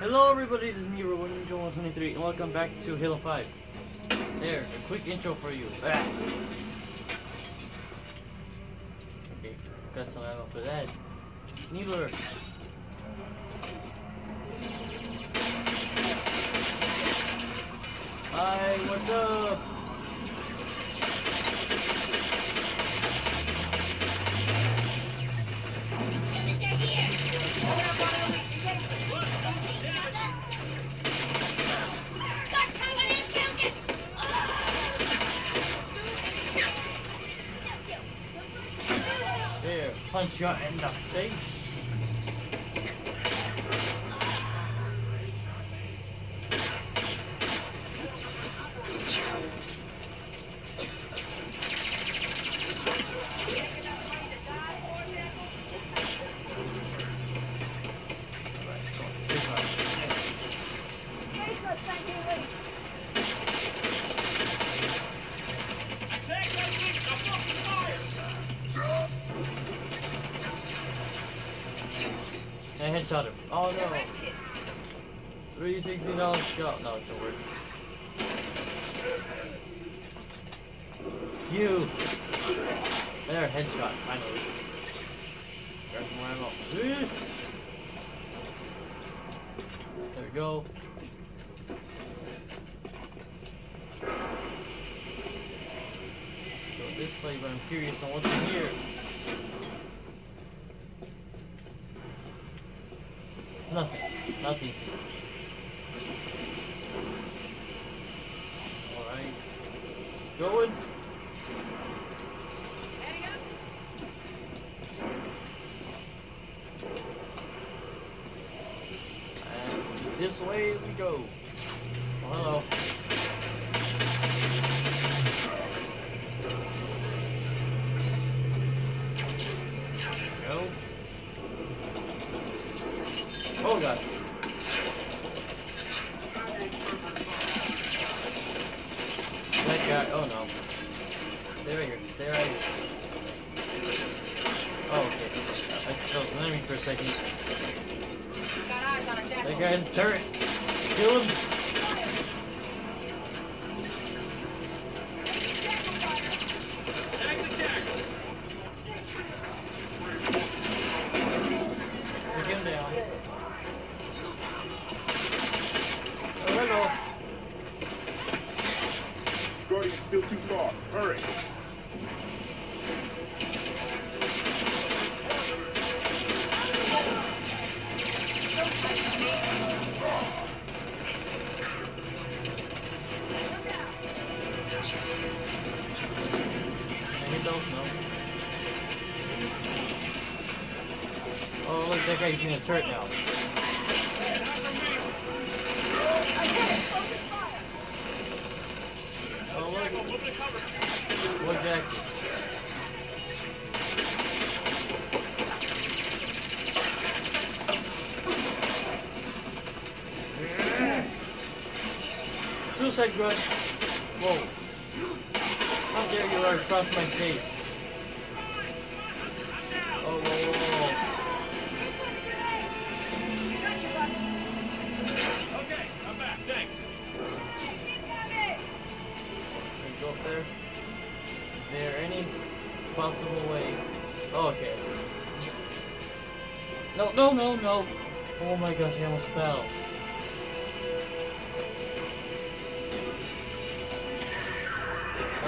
Hello everybody, this is me, Rowan23, and welcome back to Halo 5. There, a quick intro for you. Ah. Okay, got some ammo for that. Needler. Hi, what's up? Punch you in the face. Headshot him. Oh no. Three sixty dollars go. No, it don't work. You. There, headshot. Finally. Grab some more ammo. There we go. Go this way, but I'm curious on what's in here. Nothing. Nothing. Alright. Going. And this way we go. Oh, hello. Go. Oh gosh. Guy, oh no. Stay right here, stay right here. Oh, okay. I felt an enemy for a second. That guy's a turret. Kill him. Took him down. Oh, hello. Guardian's still too far. Hurry. Oh, look, that guy's in a turret now. Suicide grunt. Whoa. How dare you run across my face? Oh, whoa, whoa, whoa. Okay, I'm back. Thanks. Can we go up there? Is there any possible way? Oh, okay. No, no, no, no. Oh my gosh, I almost fell.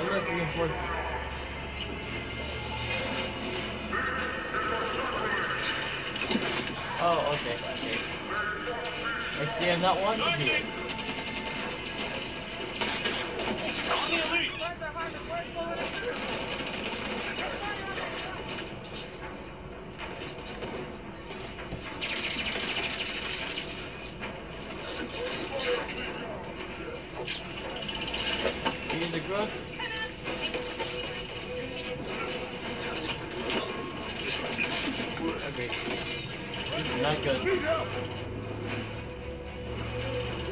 I look reinforcements. Oh, okay. I see I'm not wanted here. Here's a grunt. Not good. Need help.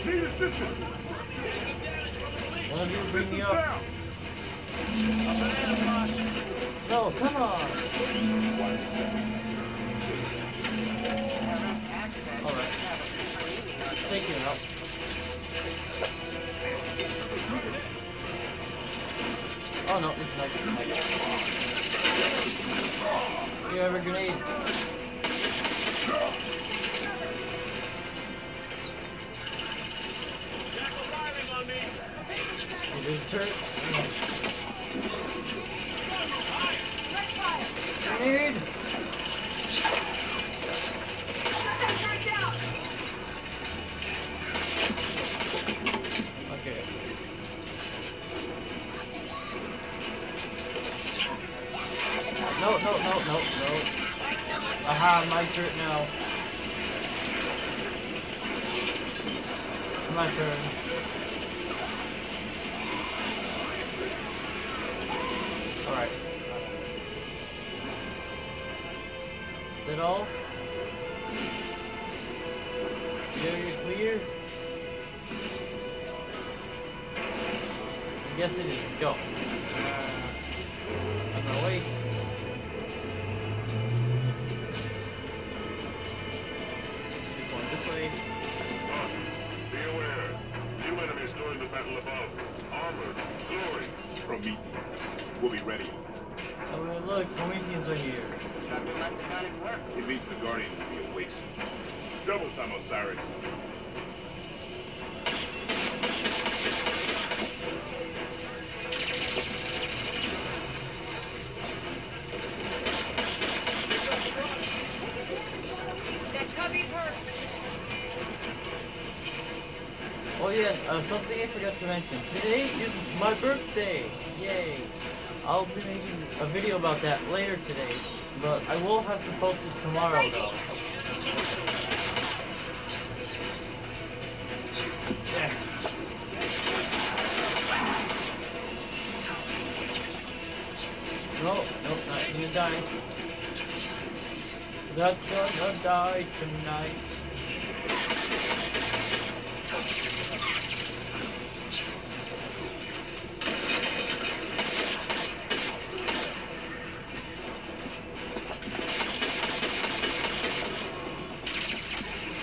Need assistance. One of you bring me up. No, come on. Alright. taking it out. Oh no, this is like, like You have a grenade. Is a turret. Okay. No, no, no, no, no. Aha, my turn now. It's my turn. That all? You're clear? I guess it is. Go. On my way. Going this way. Be aware. New enemies join the battle above. Armored. Glory. Prometheus. We'll be ready. Oh, well, look, Prometheans are here. Structure must have done its work. It means the Guardian will be awake soon. Double time, Osiris. That cubby's hurt. Oh yes, uh, something I forgot to mention. Today is my birthday. Yay! I'll be making a video about that later today, but I will have to post it tomorrow though. Yeah. No, no, not gonna die. Not gonna die tonight.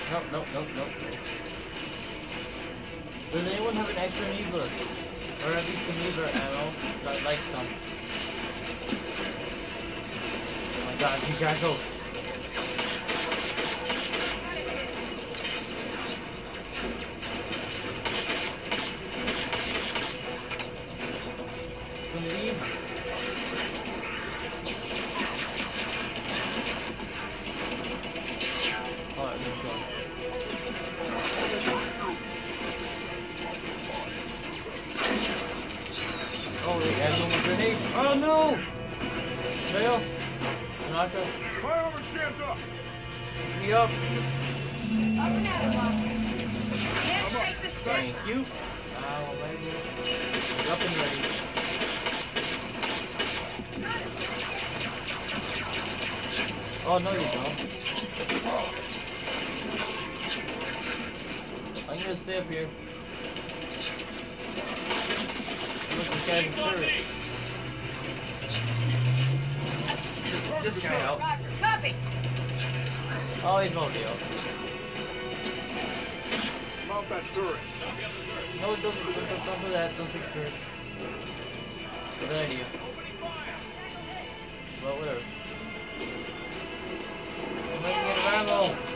Nope, nope, nope, nope. Does anyone have an extra needler? Or at least some needler ammo? Because I'd like some. Oh my god, two jackals. Grenades. Oh no! Fail. Tanaka, Fire over jammed up. pick me up. Up and at it, Bob. Can't take the Thank sticks. you. Ow, lady. Up and ready. Oh, no, you don't. I'm gonna stay up here. Look, this guy's a turret. Get This out. Copy. Oh, he's already out. Mount that turret. No, don't, don't, don't, don't do that. Don't take the turret. Good idea. Well, whatever. I'm making it ammo. Okay,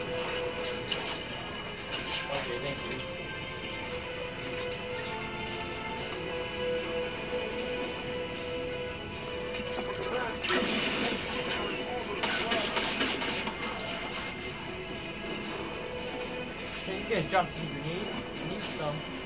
guys drop some grenades? I need some.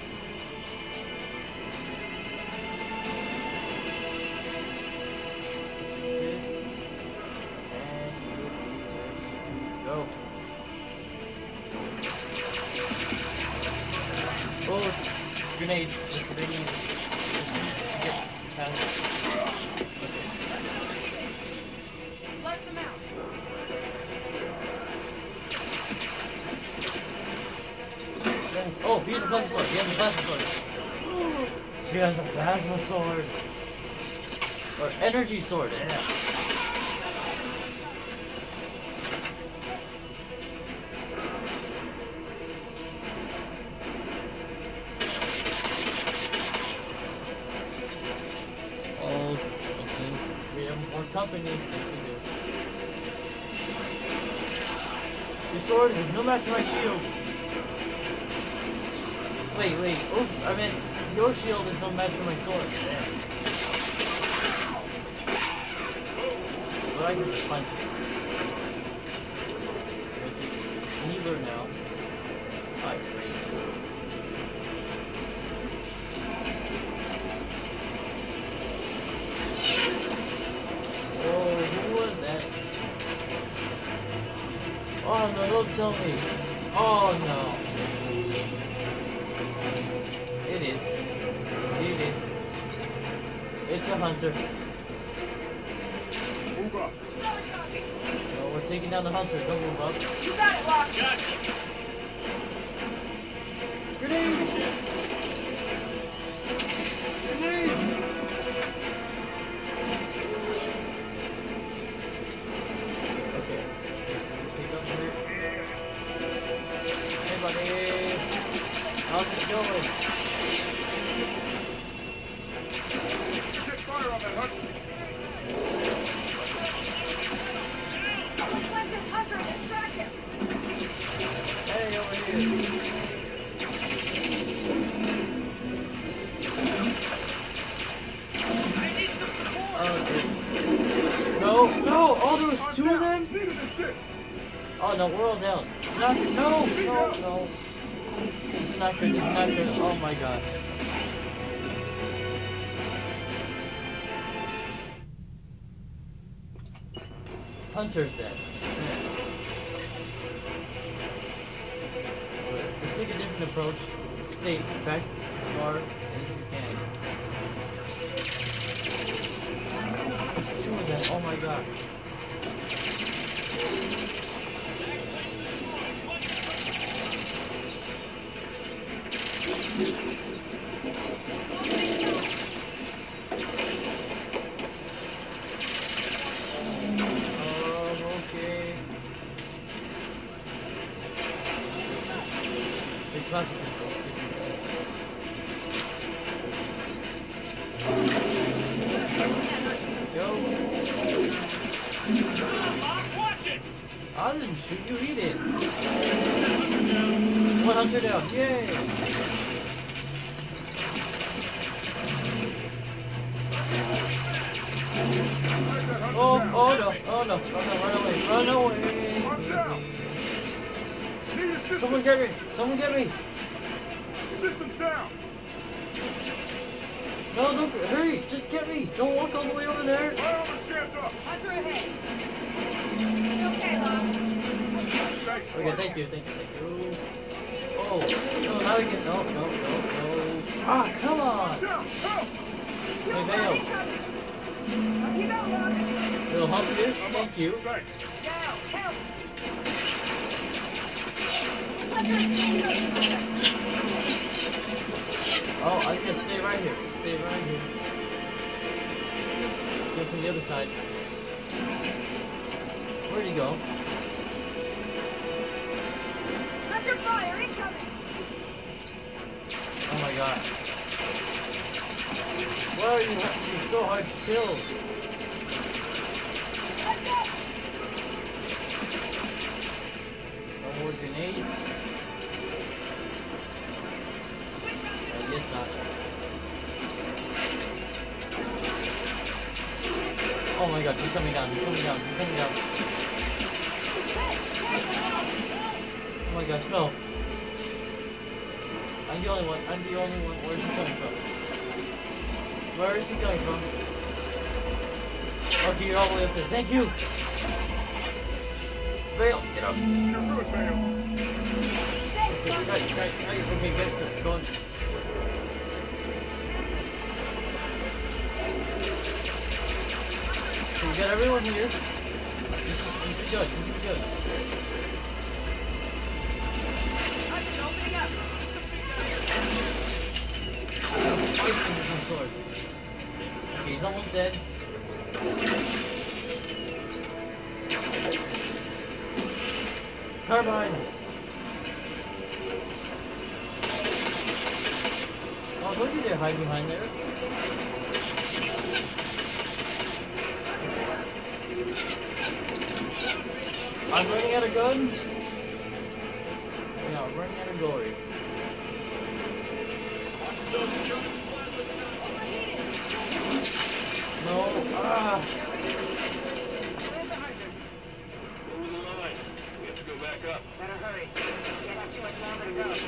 Oh, he has a plasma sword. He has a plasma sword. He has a plasma sword. Or energy sword, yeah. Oh, okay. We have more company. Yes, we do. Your sword is no match for my shield. Wait, wait. Oops, I meant your shield is no match for my sword. But I can just punch it. Healer now. Oh, who was that? Oh no, don't tell me. Oh no. Hunter. Move up. No, we're taking down the hunter. Don't move up. You got it, Locke. Grenade! Grenade! Okay. Take up here. Hey, buddy! How's it going? Oh no, we're down. It's not good. No, no, no. This is not good. This is not good. Oh my god. Hunter's dead. Let's take a different approach. Stay back as far as you can. There's two of them. Oh my god. I didn't shoot you, he did. One hunter down, yay! Oh, oh no, oh no, oh no, run away, run away! Someone get me, someone get me! No, don't, hurry, just get me! Don't walk all the way over there! Fire on the jammed up. Hunter ahead. It's okay, Locke. Thanks. Okay, thank you, thank you, thank you. Oh, no, now we can, no, no, no, no. Ah, come on! Down. Help. Hey, Vale, Up you little hump here, thank you. Thanks. Down. Help. Hunter, Oh, I can stay right here, stay right here. Go from the other side. Where'd he go? Hunter fire incoming. Oh my god. Why are you you're so hard to kill? Where is he coming from? Okay, you're all the way up there. Thank you! Vale, get up! You're good, Vale. Right, right, right. Okay, get get going. Okay, we got everyone here. This is this is good. This is good. This my sword. Okay, he's almost dead. Carbine. Oh, don't you hide behind there. I'm running out of guns. Yeah, I'm running out of glory. Watch those No. Ah. Where's the hunters? Over the line. We have to go back up. Better hurry. Can't have too much longer to go.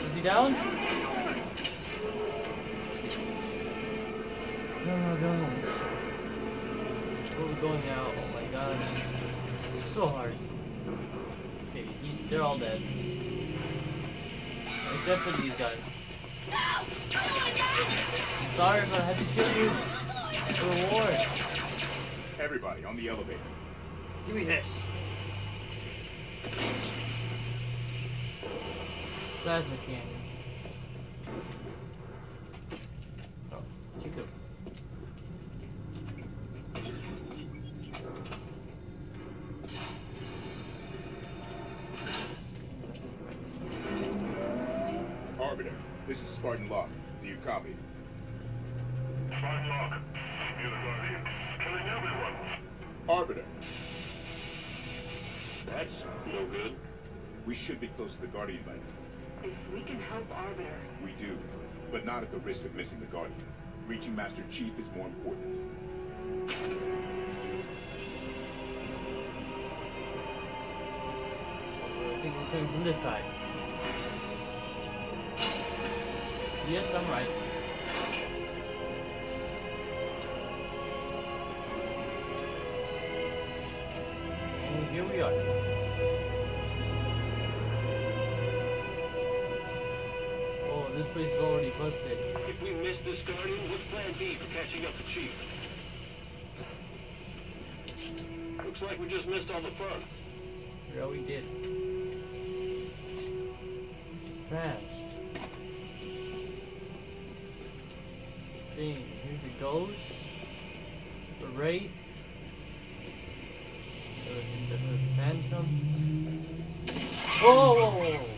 Is he down? No, no, no. Where are we going now? Oh my gosh. So hard. Okay, he, they're all dead. Except for these guys. Sorry, but I had to kill you. For reward. Everybody on the elevator. Give me this. Plasma cannon. Oh, Chico. Arbiter, this is Spartan Locke. Do you copy? We should be close to the Guardian by now. If we can help Arbiter, We do, but not at the risk of missing the Guardian. Reaching Master Chief is more important. So uh, I think we're coming from this side. Yes, I'm right. And here we are. Place is already busted. If we miss this Guardian, what's plan B for catching up to Chief? Looks like we just missed all the fun. Yeah, we did. Trash. Dang, here's a ghost. A wraith. I think that's a phantom. Whoa, whoa, whoa,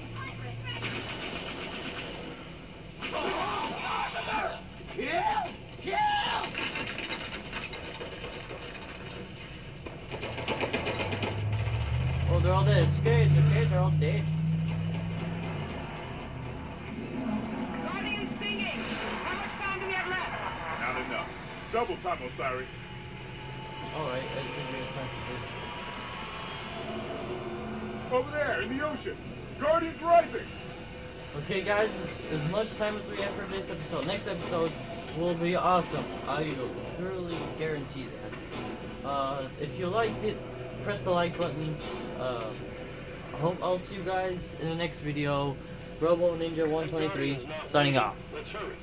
Double time, Osiris. Alright, I think we have time for this. Over there, in the ocean. Guardians rising. Okay, guys, as, as much time as we have for this episode, next episode will be awesome. I will surely guarantee that. Uh, if you liked it, press the like button. Uh, I hope I'll see you guys in the next video. Robo Ninja 123 signing off. Let's hurry.